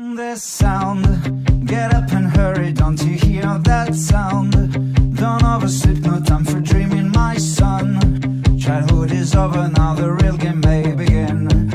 The sound, get up and hurry, don't you hear that sound? Don't oversleep, no time for dreaming, my son. Childhood is over, now the real game may begin.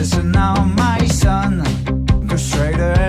Listen now, my son, go straight ahead.